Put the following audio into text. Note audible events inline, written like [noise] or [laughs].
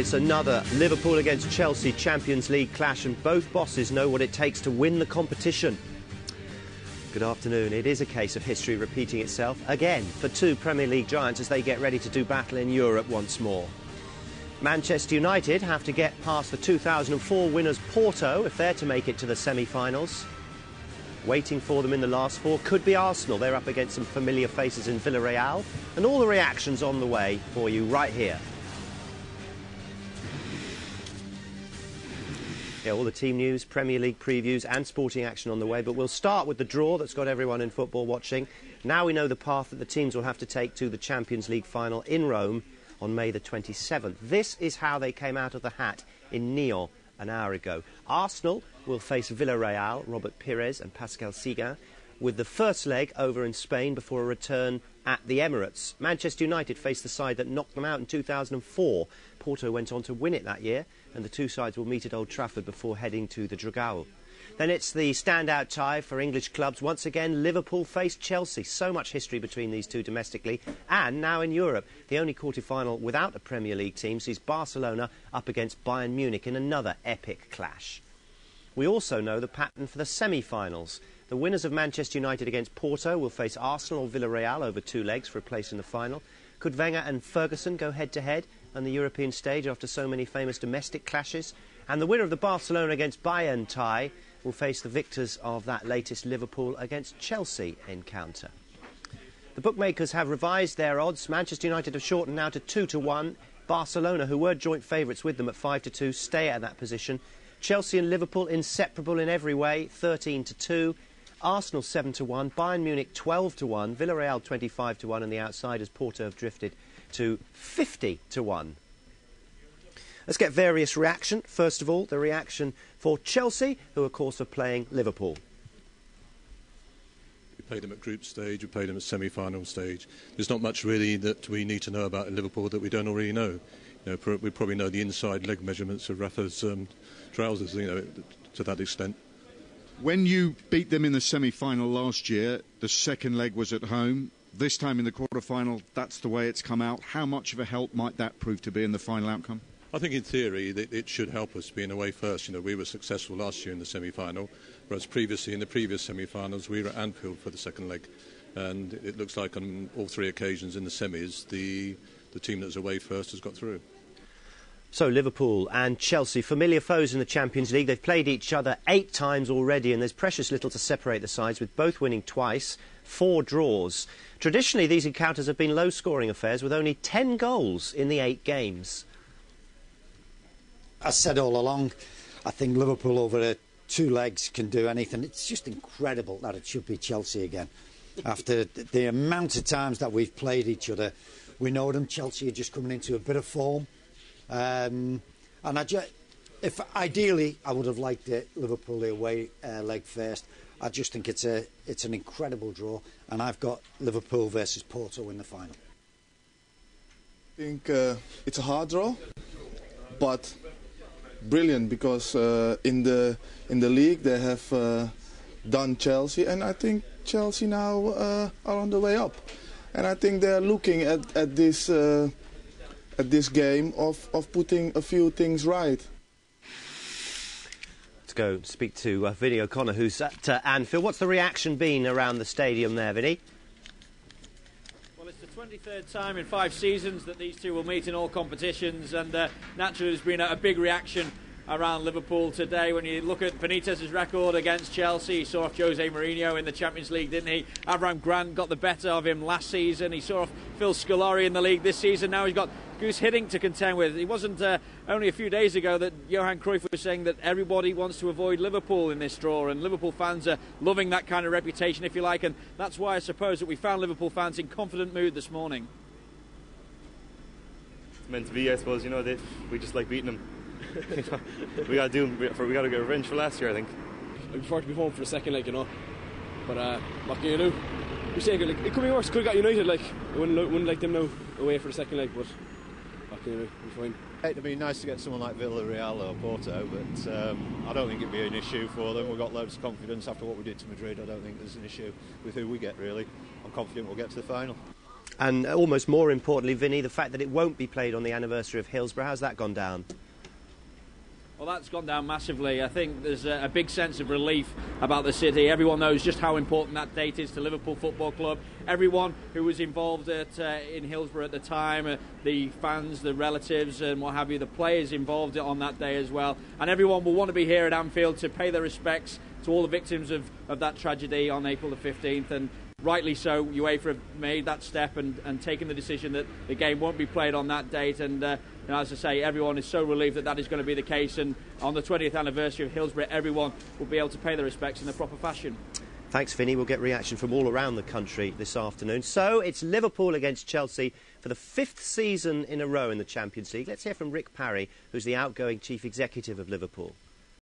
It's another Liverpool against Chelsea Champions League clash, and both bosses know what it takes to win the competition. Good afternoon. It is a case of history repeating itself again for two Premier League giants as they get ready to do battle in Europe once more. Manchester United have to get past the 2004 winners Porto if they're to make it to the semi-finals. Waiting for them in the last four could be Arsenal. They're up against some familiar faces in Villarreal. And all the reactions on the way for you right here. Yeah, all the team news, Premier League previews and sporting action on the way. But we'll start with the draw that's got everyone in football watching. Now we know the path that the teams will have to take to the Champions League final in Rome on May the 27th. This is how they came out of the hat in Nyon an hour ago. Arsenal will face Villarreal, Robert Pires and Pascal Cygan, with the first leg over in Spain before a return at the Emirates. Manchester United face the side that knocked them out in 2004. Porto went on to win it that year, and the two sides will meet at Old Trafford before heading to the Dragao. Then it's the standout tie for English clubs. Once again, Liverpool face Chelsea. So much history between these two domestically and now in Europe. The only quarter-final without a Premier League team sees Barcelona up against Bayern Munich in another epic clash. We also know the pattern for the semi-finals. The winners of Manchester United against Porto will face Arsenal or Villarreal over two legs for a place in the final. Could Wenger and Ferguson go head-to-head on the European stage after so many famous domestic clashes? And the winner of the Barcelona against Bayern tie will face the victors of that latest Liverpool against Chelsea encounter. The bookmakers have revised their odds. Manchester United have shortened now to 2 to 1. Barcelona, who were joint favourites with them at 5 to 2, stay at that position. Chelsea and Liverpool inseparable in every way, 13 to 2. Arsenal 7 to 1, Bayern Munich 12 to 1, Villarreal 25 to 1 and the outsiders Porto have drifted to 50 to 1. Let's get various reaction. First of all, the reaction for Chelsea, who of course are playing Liverpool. We played them at group stage, we played them at semi-final stage. There's not much really that we need to know about Liverpool that we don't already know. You know we probably know the inside leg measurements of Rafa's um, trousers, you know, to that extent. When you beat them in the semi-final last year, the second leg was at home. This time in the quarter-final, that's the way it's come out. How much of a help might that prove to be in the final outcome? I think in theory it should help us being away first. You know, we were successful last year in the semi-final, whereas previously in the previous semi-finals we were at Anfield for the second leg, and it looks like on all three occasions in the semis the the team that's away first has got through. So Liverpool and Chelsea, familiar foes in the Champions League. They've played each other eight times already, and there's precious little to separate the sides, with both winning twice, four draws. Traditionally, these encounters have been low-scoring affairs, with only ten goals in the eight games. I said all along, I think Liverpool over two legs can do anything. It's just incredible that it should be Chelsea again. After the amount of times that we've played each other, we know them. Chelsea are just coming into a bit of form. Um, and I just, if ideally, I would have liked it Liverpool away uh, leg first. I just think it's a it's an incredible draw, and I've got Liverpool versus Porto in the final. I think uh, it's a hard draw, but brilliant because uh, in the in the league they have uh, done Chelsea, and I think Chelsea now uh, are on the way up, and I think they are looking at at this uh, at this game of of putting a few things right. Let's go speak to uh, Vinny O'Connor, who's at uh, Anfield. What's the reaction been around the stadium there, Vinny? Well, it's the 23rd time in five seasons that these two will meet in all competitions, and uh, naturally there's been a, a, big reaction around Liverpool today. When you look at Benitez's record against Chelsea, he saw off Jose Mourinho in the Champions League, didn't he? Avram Grant got the better of him last season. He saw off Phil Scolari in the league this season. Now he's got Guus Hiddink to contend with. It wasn't uh, only a few days ago that Johan Cruyff was saying that everybody wants to avoid Liverpool in this draw, and Liverpool fans are loving that kind of reputation, if you like, and that's why I suppose that we found Liverpool fans in confident mood this morning. It's meant to be, I suppose. You know, they, we just like beating them. [laughs] we got to do. We got to get revenge for last year, I think. I prefer to be home for the second leg, you know. But uh, what can you do? We say like, it could be worse. Could have got United. Like, I wouldn't, wouldn't like them now away for the second leg, but you know, we're fine. It'd be nice to get someone like Villarreal or Porto, but um, I don't think it'd be an issue for them. We've got loads of confidence after what we did to Madrid. I don't think there's an issue with who we get, really. I'm confident we'll get to the final. And almost more importantly, Vinny, the fact that it won't be played on the anniversary of Hillsborough. How's that gone down? Well, that's gone down massively. I think there's a, a, big sense of relief about the city. Everyone knows just how important that date is to Liverpool Football Club. Everyone who was involved at, uh, in Hillsborough at the time, uh, the fans, the relatives, and what have you, the players involved on that day as well. And everyone will want to be here at Anfield to pay their respects to all the victims of, of that tragedy on April the 15th. And rightly so, UEFA have made that step and, and taken the decision that the game won't be played on that date. And, uh, and as I say, everyone is so relieved that that is going to be the case. And on the 20th anniversary of Hillsborough, everyone will be able to pay their respects in the proper fashion. Thanks, Vinny. We'll get reaction from all around the country this afternoon. So it's Liverpool against Chelsea for the fifth season in a row in the Champions League. Let's hear from Rick Parry, who's the outgoing chief executive of Liverpool.